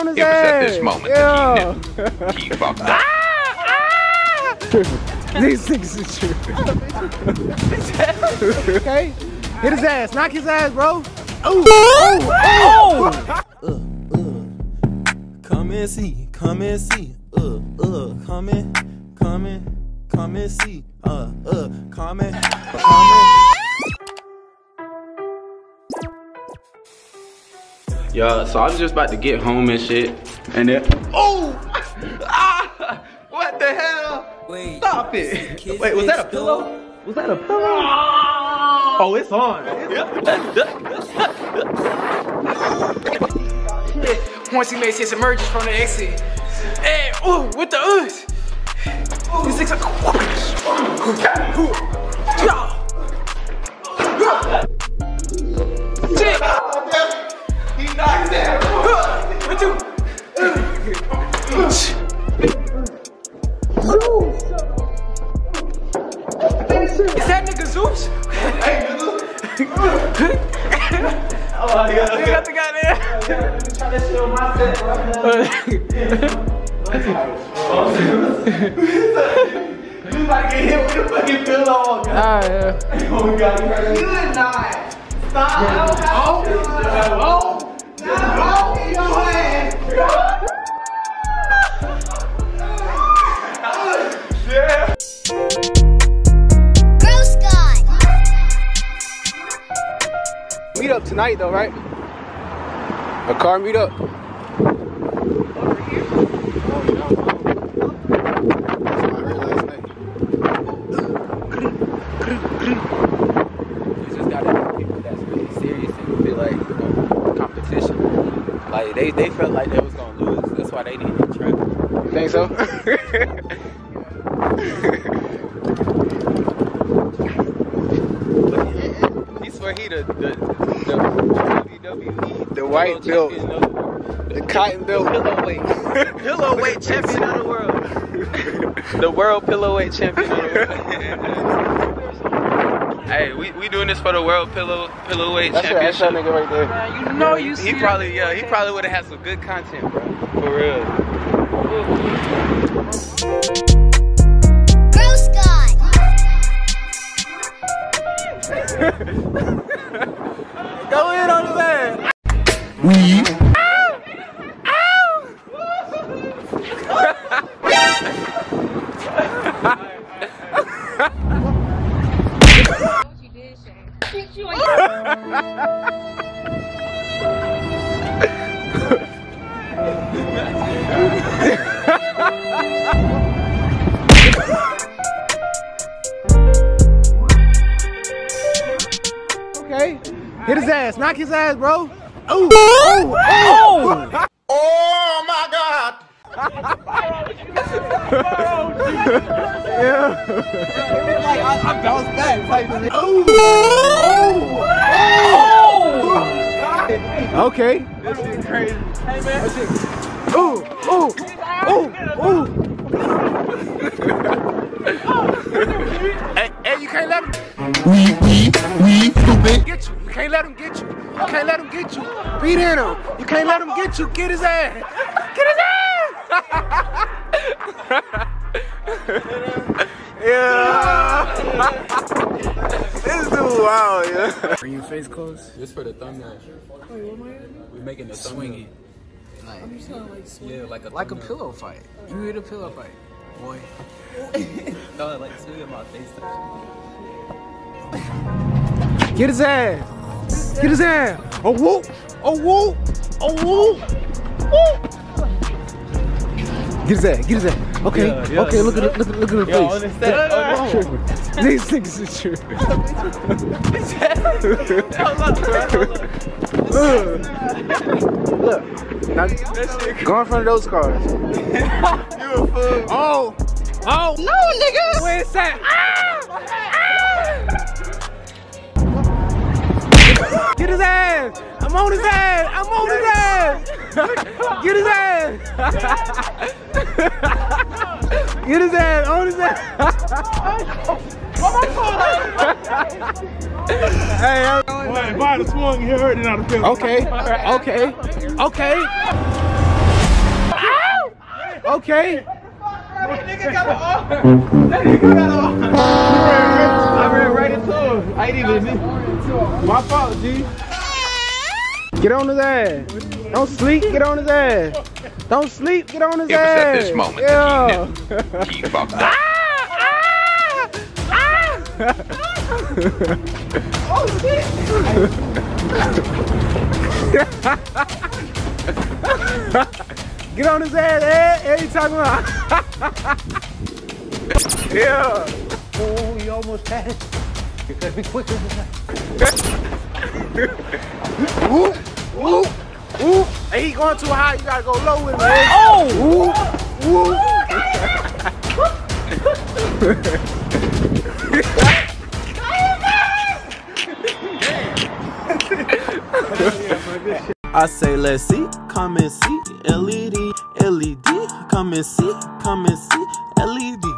on his It was at this moment yeah. that he knew he fucked up. These niggas is true. okay? Hit his ass. Knock his ass, bro. Ooh. Oh. Oh. Come and see, come and see, uh, uh, come and, come and, come and see, uh, uh, come and, come and. Yo, so I was just about to get home and shit, and then oh, ah, what the hell? Wait, Stop it! Wait, was that a pillow? Was that a pillow? Oh, it's on. Once he makes his emergence from the exit. Hey, ooh, with the ooze. He's like, Oh my god. You got the goddamn. You about to get hit with a fucking pillow. Ah, yeah. Oh god. You did not. Stop. Oh. Oh. Oh. Your tonight, though, right? A car meet up. You just gotta have people that's really serious and feel like you know, competition. Like they, they felt like they was gonna lose. That's why they didn't get. You think so? He swear he the The white pillow belt. the cotton belt. Pillow weight. pillow weight champion of the world. the world pillow weight champion of the world. hey, we, we doing this for the world pillow pillow weight That's that, that's that championship. nigga right there. You know you He probably yeah, he probably would have had some good content, bro. For real. Girl Sky. Go in on his ass. Okay. Hit his ass. Knock his ass, bro. Ooh. Oh. Oh. Oh my god. Yeah. I bounced back. Okay. This is crazy. Hey man. Ooh. Ooh. Ooh. Ooh. hey, hey, you can't let him. We, we, we, stupid. Get you. You can't let him get you. You can't let him get you. Beat in him. You can't let him get you. Get his ass. Get his ass. yeah. this dude wild, yeah. Are your face closed? Just for the thumbnail. We're making the swing Yeah, like a Like a pillow fight. You hit a pillow fight, boy. No, like swing in my face. Get his ass. Get his ass. Oh whoop. Oh whoop. Oh whoop. Whoop. Get his ass. Get his ass. Okay. Yeah, yeah. okay. Look at it. Look at look at the Yo, face. understand? These things is true. Look. Now, go in front of those cars. You a fool. Oh. Oh. No, nigga. Where's that? Get his ass! I'm on his ass! I'm on his ass! Get his ass! Get his ass! On his ass! hey, I'm- If I'd have swung, he hurt it out of field. okay, okay, okay. Okay. That nigga got an. That nigga got an. I ran right into him. I ain't even My fault, G. Get on his ass. Don't sleep, get on his ass. Don't sleep, get on his It was at this moment yeah. that he knew he fucked up. Get on his ass, Ed. Ed, you talking about? yeah. Oh, you almost had it. You gotta be quicker than that. Whoop, whoop, whoop. Hey, he going too high. You gotta go low with him, man. Oh! Whoop, whoop. I say let's see, come and see, LED, LED, come and see, come and see, LED.